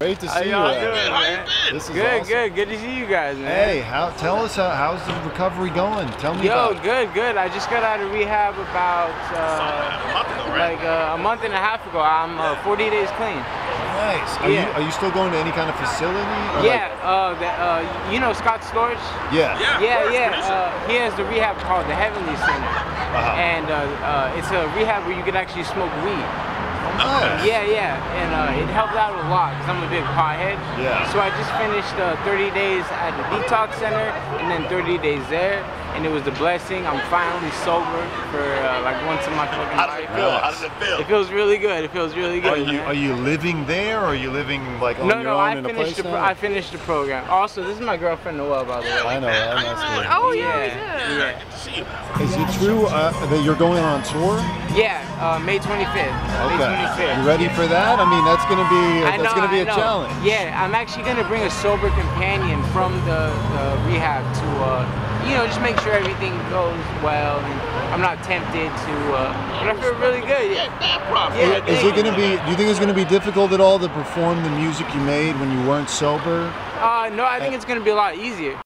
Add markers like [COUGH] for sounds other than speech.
Great to see you. y'all Ed. doing, How you been? This is Good, awesome. good, good to see you guys, man. Hey, how? Tell us how, how's the recovery going? Tell me Yo, about. it. good, good. I just got out of rehab about A uh, month ago, right? like uh, a month and a half ago. I'm uh, 40 days clean. Nice. Are Yeah. you are you still going to any kind of facility? Or Yeah, uh, the, uh, you know Scott Storch? Yeah. Yeah, Yeah, course, yeah. Uh, he has the rehab called the Heavenly Center, Uh-huh. and uh, uh, it's a rehab where you can actually smoke weed. Nice. [LAUGHS] Yeah, yeah, and uh, it helped out a lot because I'm a big pothead. Yeah. So I just finished uh, 30 days at the detox center and then 30 days there, and it was a blessing. I'm finally sober for uh, like once in my fucking How does it feel? How does it feel? It feels really good. It feels really Are good. you man. are you living there or are you living like on no, your no, own I in a place the now? pro- I finished the program. Also, this is my girlfriend Noelle, by the way. I know. I you know. doing? Oh yeah, we Yeah, did. yeah. Good to see you. Is it true uh, that you're going on tour? Yeah, uh, May 25th. May 25th. You ready for that? I mean, that's gonna be I that's know, gonna be I a know. challenge. Yeah, I'm actually gonna bring a sober companion from the, the rehab to, uh, you know, just make sure everything goes well and I'm not tempted to. Uh, but I feel really good. Yeah, Yeah. bad problem. Yeah. Is it gonna be? Do you think it's gonna be difficult at all to perform the music you made when you weren't sober? Uh, no, I think it's gonna be a lot easier.